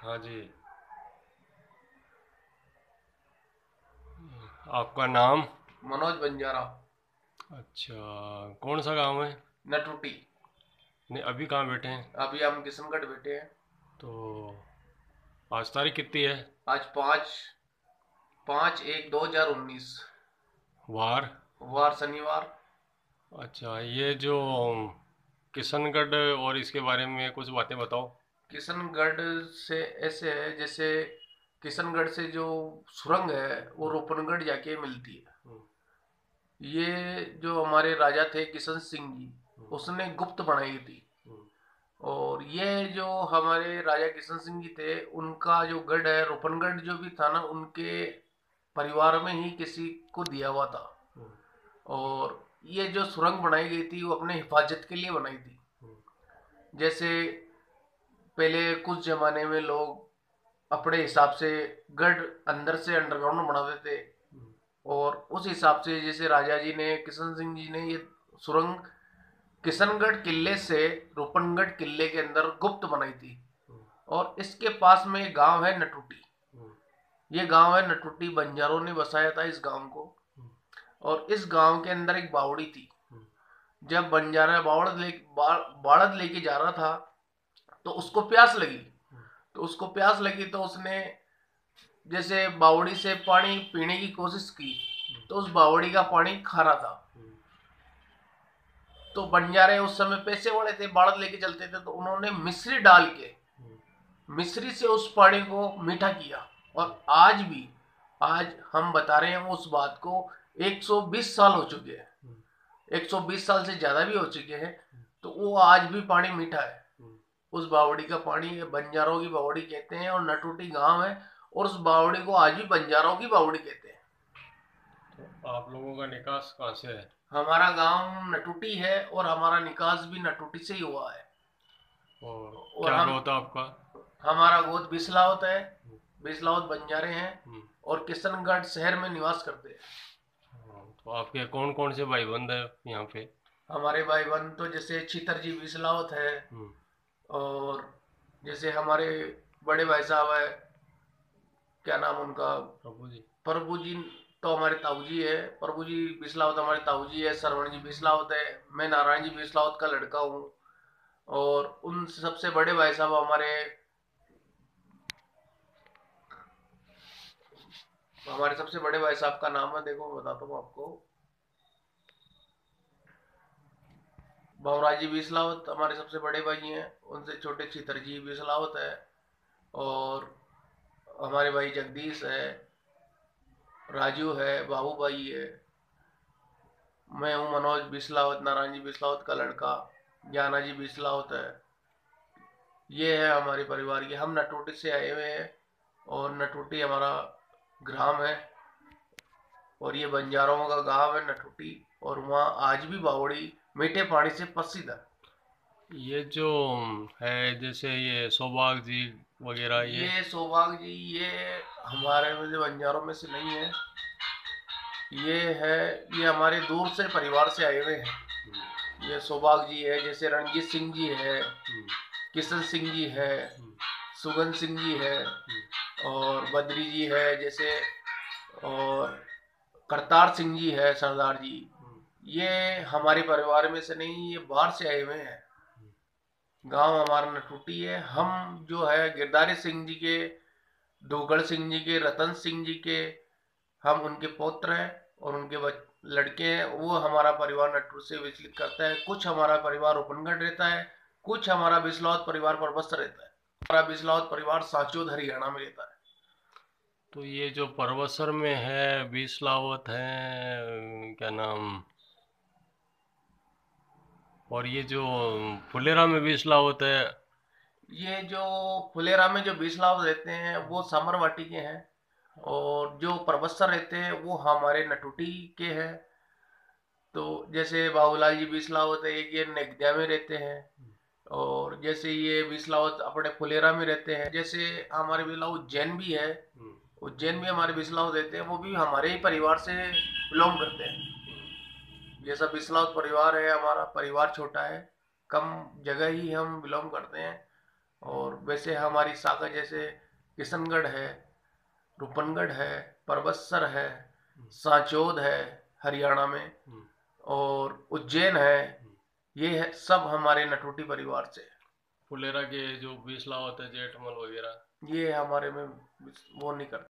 हाँ जी। आपका नाम? मनोज बंजारा। अच्छा कौन सा गाँव है? नटुटी। नहीं अभी कहाँ बैठे हैं? अभी हम किशनगढ़ बैठे हैं। तो आज तारीख कितनी है? आज पाँच पाँच एक दो हज़ार उन्नीस। वार? वार शनिवार। अच्छा ये जो किशनगढ़ और इसके बारे में कुछ बातें बताओ। किशनगढ़ से ऐसे है जैसे किशनगढ़ से जो सुरंग है वो रोपनगढ़ जाके मिलती है। हम्म। ये जो हमारे राजा थे किशन सिंह जी हम्म। उसने गुप्त बनाई थी। हम्म। और ये जो हमारे राजा किशन सिंह जी थे उनका जो गढ़ है रोपनगढ़ जो भी था ना उनके परिवार में ही किसी को दिया हुआ था। और ये जो सुरंग बनाई गई थी वो अपने हिफाजत के लिए बनाई थी। जैसे पहले कुछ जमाने में लोग अपने हिसाब से गढ़ अंदर से अंडरग्राउंड बनाते थे। और उस हिसाब से जैसे राजा जी ने, किशन सिंह जी ने ये सुरंग, किशनगढ़ किले से रोपनगढ़ किले के अंदर गुप्त बनाई थी। और इसके पास में एक गाँव है नटुटी। ये गाँव है नटुटी, बंजारों ने बसाया था इस गाँव को। और इस गाँव के अंदर एक बावड़ी थी। जब बंजारा बावड़ ले बाड़द लेके जा रहा था तो उसको प्यास लगी। तो उसको प्यास लगी तो उसने जैसे बावड़ी से पानी पीने की कोशिश की तो उस बावड़ी का पानी खारा था। तो बंजारे उस समय पैसे वाले थे बाढ़ लेके चलते थे तो उन्होंने मिश्री डाल के, मिश्री से उस पानी को मीठा किया। और आज भी, आज हम बता रहे हैं उस बात को 120 साल हो चुके हैं। 120 साल से ज़्यादा भी हो चुके हैं तो वो आज भी पानी मीठा है। उस बावड़ी का पानी बंजारों की बावड़ी कहते हैं और नटूटी गाँव है और उस बावड़ी को आज भी बंजारों की बावड़ी कहते हैं। तो आप लोगों का निकास कहाँ से है? हमारा गाँव नटूटी है और हमारा निकास भी नटूटी से ही हुआ है। और, और क्या हम, होता आपका? हमारा गोद बिस्लावत है बिस्लावत बंजारे हैं हम्म। और किशनगढ़ शहर में निवास करते हैं। हाँ, तो आपके कौन कौन से भाई बंद है यहाँ पे? हमारे भाई बंद तो जैसे छितर जी बिस्लावत है हम्म। और जैसे हमारे बड़े भाई साहब है क्या नाम उनका? प्रभु जी प्रभु जी तो हमारे ताऊ जी है प्रभु जी बिस्लावत हमारे ताऊ जी है सरवण जी बिस्लावत है मैं नारायण जी बिस्लावत का लड़का हूँ और उन सबसे बड़े भाई साहब हमारे हमारे सबसे बड़े भाई साहब का नाम है देखो बताता हूँ आपको। भवराजी बिस्लावत हमारे सबसे बड़े भाई हैं, उनसे छोटे चित्रजी बिस्लावत है, और हमारे भाई जगदीश है, राजू है, बाबू भाई है। मैं हूँ मनोज बिस्लावत, नारायण जी बिस्लावत का लड़का, ज्ञाना जी बिस्लावत है। ये है हमारे परिवार की, हम नटोटी से आए हुए हैं, और नटोटी हमारा ग्राम है। और ये बंजारों का गाँव है नटोटी और वहाँ आज भी बावड़ी मीठे पानी से प्रसिद्ध है। ये जो है जैसे ये सौभाग जी वगैरह ये ये सौभाग जी ये हमारे में बंजारों में से नहीं है। ये है ये हमारे दूर से परिवार से आए हुए हैं। ये सौभाग जी है जैसे रणजीत सिंह जी है किशन सिंह जी है सुगन सिंह जी है और बद्री जी है जैसे और करतार सिंह जी है सरदार जी। ये हमारे परिवार में से नहीं ये बाहर से आए हुए हैं। गाँव हमारा नटूटी है। हम जो है गिरधारी सिंह जी के डोगड़ सिंह जी के रतन सिंह जी के हम उनके पुत्र हैं और उनके लड़के हैं। वो हमारा परिवार नटूर से विचलित करता है। कुछ हमारा परिवार उपनगढ़ रहता है। कुछ हमारा बिस्लावत परिवार परबस्त रहता है। हमारा बिस्लावत परिवार सांचोद हरियाणा में रहता है। तो ये जो परवसर में है बिस्लावत है क्या नाम? और ये जो फुलेरा में बीसलावत है। ये जो फुलेरा में जो बीसलाव रहते हैं वो सामरवाटी के हैं। और जो परवसर रहते हैं वो हमारे नटुटी के हैं। तो जैसे बाबूलाल जी बीसलावत है एक ये नेगद्या में रहते हैं। और जैसे ये बीसलावत अपने फुलेरा में रहते हैं जैसे हमारे बिस्लाव उज्जैन भी है। उज्जैन भी हमारे बिस्लाव देते हैं वो भी हमारे ही परिवार से बिलोंग करते हैं। जैसा बिस्लावत परिवार है हमारा परिवार छोटा है कम जगह ही हम बिलोंग करते हैं। और वैसे हमारी शाखा जैसे किशनगढ़ है रूपनगढ़ है परबत्सर है सांचौद है हरियाणा में। और उज्जैन है ये है सब हमारे नटोटी परिवार से। फुलेरा के जो बीस लावत है जेठमल वगैरह। ये हमारे में वो नहीं करते।